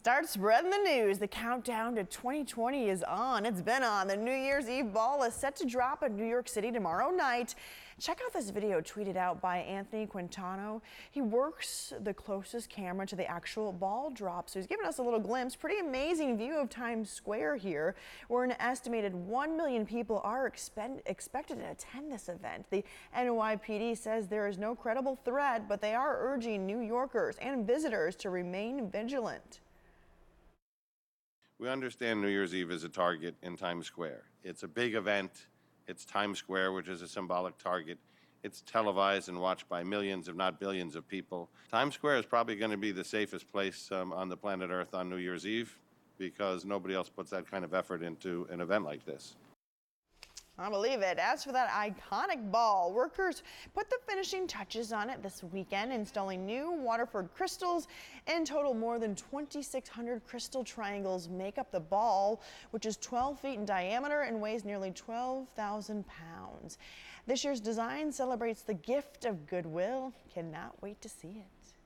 Start spreading the news. The countdown to 2020 is on. It's been on. The New Year's Eve ball is set to drop in New York City tomorrow night. Check out this video tweeted out by Anthony Quintano. He works the closest camera to the actual ball drop, so he's giving us a little glimpse. Pretty amazing view of Times Square here, where an estimated 1 million people are expected to attend this event. The NYPD says there is no credible threat, but they are urging New Yorkers and visitors to remain vigilant. We understand New Year's Eve is a target in Times Square. It's a big event. It's Times Square, which is a symbolic target. It's televised and watched by millions, if not billions, of people. Times Square is probably going to be the safest place um, on the planet Earth on New Year's Eve because nobody else puts that kind of effort into an event like this. I believe it. As for that iconic ball, workers put the finishing touches on it this weekend, installing new Waterford crystals. In total, more than 2,600 crystal triangles make up the ball, which is 12 feet in diameter and weighs nearly 12,000 pounds. This year's design celebrates the gift of goodwill. Cannot wait to see it.